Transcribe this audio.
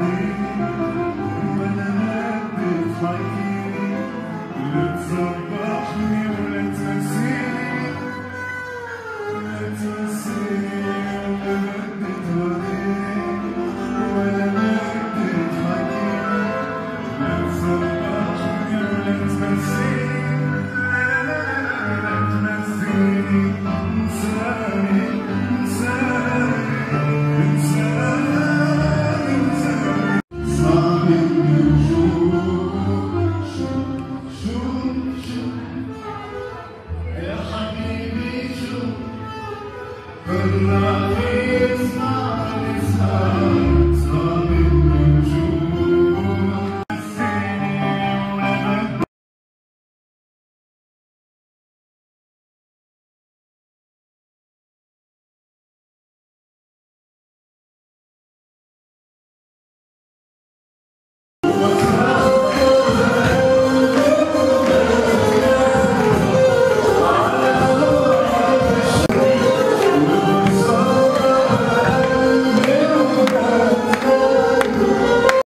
you. But nothing is mine.